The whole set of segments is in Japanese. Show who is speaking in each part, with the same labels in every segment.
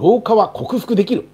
Speaker 1: 老化は克服できる。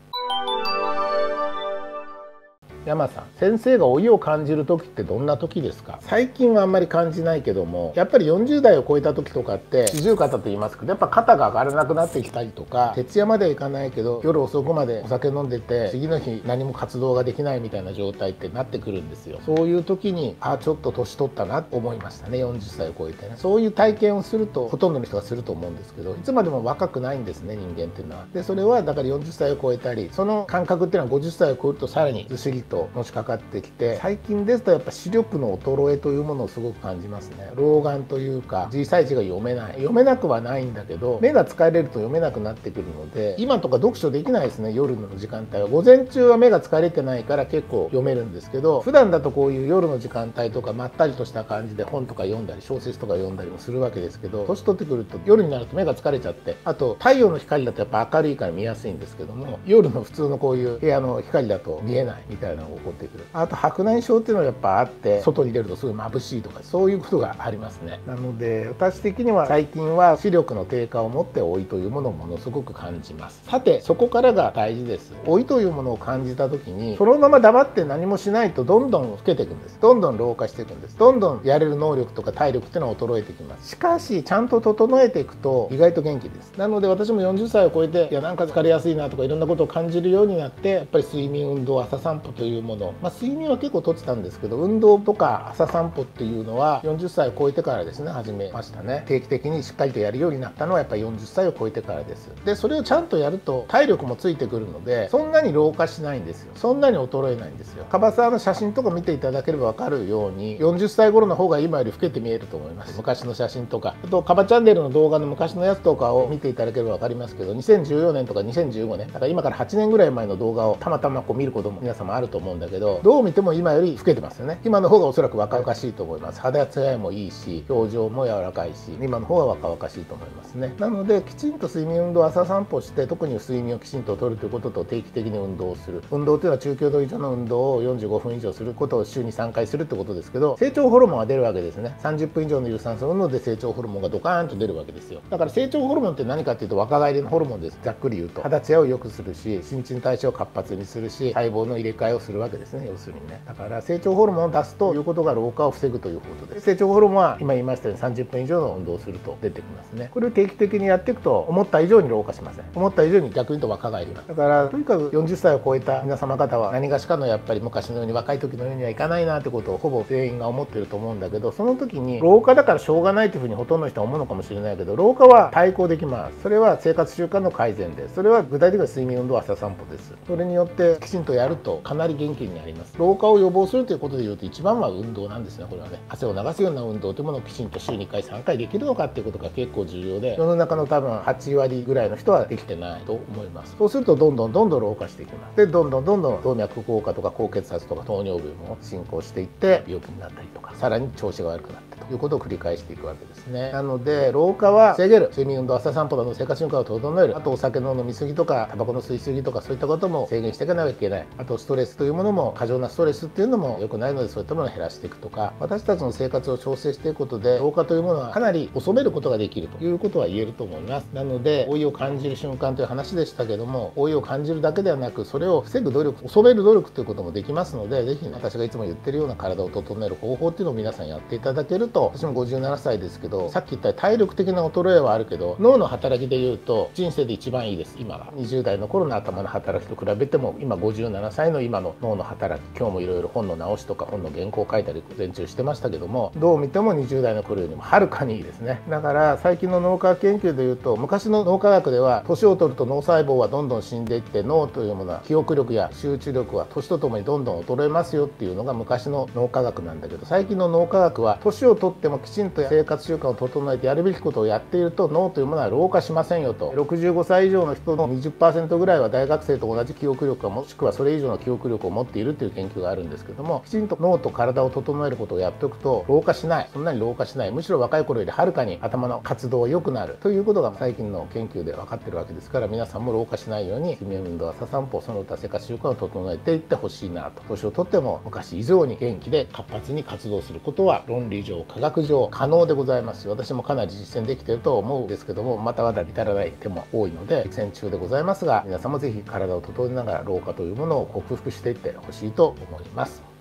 Speaker 1: 山さん先生が老いを感じる時ってどんな時ですか？最近はあんまり感じないけどもやっぱり40代を超えた時とかって四十肩と言いますけどやっぱ肩が上がらなくなってきたりとか徹夜まではいかないけど夜遅くまでお酒飲んでて次の日何も活動ができないみたいな状態ってなってくるんですよ。そういう時にあちょっと年取ったなと思いましたね40歳を超えてね。そういう体験をするとほとんどの人がすると思うんですけどいつまでも若くないんですね人間っていうのは。でそれはだから40歳を超えたりその感覚っていうのは50歳を超えるとさらにずしりとのしかかってきて最近ですとやっぱ視力の衰えというものをすごく感じますね。老眼というか小さい字が読めない。読めなくはないんだけど目が疲れると読めなくなってくるので今とか読書できないですね夜の時間帯は。午前中は目が疲れてないから結構読めるんですけど普段だとこういう夜の時間帯とかまったりとした感じで本とか読んだり小説とか読んだりもするわけですけど年取ってくると夜になると目が疲れちゃってあと太陽の光だとやっぱ明るいから見やすいんですけども夜の普通のこういう部屋の光だと見えないみたいなのが起こってくる。あと白内障っていうのはやっぱあって外に出るとすごい眩しいとかそういうことがありますね。なので私的には最近は視力の低下を持って老いというものをものすごく感じます。さてそこからが大事です。老いというものを感じた時にそのまま黙って何もしないとどんどん老けていくんです。どんどん老化していくんです。どんどんやれる能力とか体力っていうのは衰えてきます。しかしちゃんと整えていくと意外と元気です。なので私も40歳を超えていやなんか疲れやすいなとかいろんなことを感じるようになってやっぱり睡眠運動朝散歩といういうもの。まあ、睡眠は結構とってたんですけど運動とか朝散歩っていうのは40歳を超えてからですね始めましたね。定期的にしっかりとやるようになったのはやっぱり40歳を超えてからです。でそれをちゃんとやると体力もついてくるのでそんなに老化しないんですよ。そんなに衰えないんですよ。樺沢の写真とか見ていただければ分かるように40歳頃の方が今より老けて見えると思います。昔の写真とか。あとカバチャンネルの動画の昔のやつとかを見ていただければ分かりますけど2014年とか2015年だから今から8年ぐらい前の動画をたまたまこう見ることも皆様あると思思うんだけどどう見ても今より老けてますよね。今の方がおそらく若々しいと思います。肌ツヤもいいし表情も柔らかいし今の方が若々しいと思いますね。なのできちんと睡眠運動朝散歩して特に睡眠をきちんととるということと定期的に運動をする。運動というのは中強度以上の運動を45分以上することを週に3回するってことですけど成長ホルモンが出るわけですね。30分以上の有酸素運動で成長ホルモンがドカーンと出るわけですよ。だから成長ホルモンって何かっていうと若返りのホルモンです。ざっくり言うと。肌ツヤを良くするし新陳代謝を活発にするし細胞の入れ替えをするわけですね要するにね。だから成長ホルモンを出すということが老化を防ぐということです。成長ホルモンは今言いましたように30分以上の運動をすると出てきますね。これを定期的にやっていくと思った以上に老化しません。思った以上に逆に言うと若返ります。だからとにかく40歳を超えた皆様方は何がしかのやっぱり昔のように若い時のようにはいかないなってことをほぼ全員が思ってると思うんだけどその時に老化だからしょうがないというふうにほとんどの人は思うのかもしれないけど老化は対抗できます。それは生活習慣の改善です。それは具体的な睡眠運動朝散歩です。それによってきちんとやるとかなり元気になります。老化を予防するということでいうと一番は運動なんですね。これはね。汗を流すような運動というものをきちんと週2回3回できるのかっていうことが結構重要で世の中の多分8割ぐらいの人はできてないと思います。そうするとどんどんどんどん老化していきます。でどんどんどんどん動脈硬化とか高血圧とか糖尿病も進行していって病気になったりとかさらに調子が悪くなってということを繰り返していくわけですね。なので老化は防げる睡眠運動朝散歩などの生活習慣を整える。あとお酒の飲み過ぎとかタバコの吸い過ぎとかそういったことも制限していかなきゃいけない。あとストレスとというものも過剰なストレスっていうのも良くないのでそういったものを減らしていくとか私たちの生活を調整していくことで老化というものはかなり遅めることができるということは言えると思います。なので老いを感じる瞬間という話でしたけども老いを感じるだけではなくそれを防ぐ努力遅める努力ということもできますので是非、ね、私がいつも言ってるような体を整える方法っていうのを皆さんやっていただけると私も57歳ですけどさっき言った体力的な衰えはあるけど脳の働きでいうと人生で一番いいです今は。20代の頃の頭の働きと比べても今57歳の今の脳の働き今日もいろいろ本の直しとか本の原稿を書いたり午前中してましたけどもどう見ても20代の頃よりもはるかにいいですね。だから最近の脳科学研究でいうと昔の脳科学では年を取ると脳細胞はどんどん死んでいって脳というものは記憶力や集中力は年とともにどんどん衰えますよっていうのが昔の脳科学なんだけど最近の脳科学は年を取ってもきちんと生活習慣を整えてやるべきことをやっていると脳というものは老化しませんよと。65歳以上の人の20%ぐらいは大学生と同じ記憶力かもしくはそれ以上の記憶力力を持っているという研究があるんですけどもきちんと脳と体を整えることをやっておくと老化しないそんなに老化しないむしろ若い頃よりはるかに頭の活動が良くなるということが最近の研究で分かってるわけですから皆さんも老化しないように睡眠運動朝散歩その他生活習慣を整えていってほしいなと。年をとっても昔以上に元気で活発に活動することは論理上科学上可能でございますし私もかなり実践できていると思うんですけどもまたまだ至らない手も多いので実践中でございますが皆さんもぜひ体を整えながら老化というものを克服していってほしいと思います。